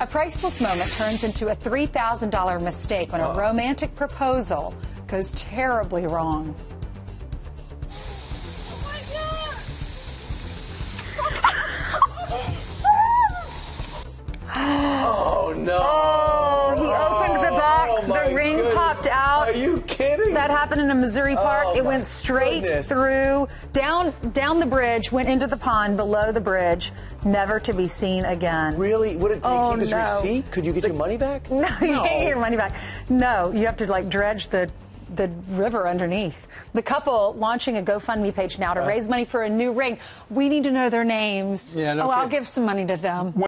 A priceless moment turns into a $3,000 mistake when a romantic proposal goes terribly wrong. Oh oh no! Oh, he opened the box, Oh, my the ring goodness. popped out. Are you kidding? That happened in a Missouri park. Oh, it went straight goodness. through, down down the bridge, went into the pond below the bridge, never to be seen again. Really? Would it, did Oh, he keep his no. receipt? Could you get your money back? No, you can't get your money back. No, you have to like dredge the the river underneath. The couple launching a GoFundMe page now to uh-huh. raise money for a new ring. We need to know their names. Yeah, no oh, I'll give some money to them.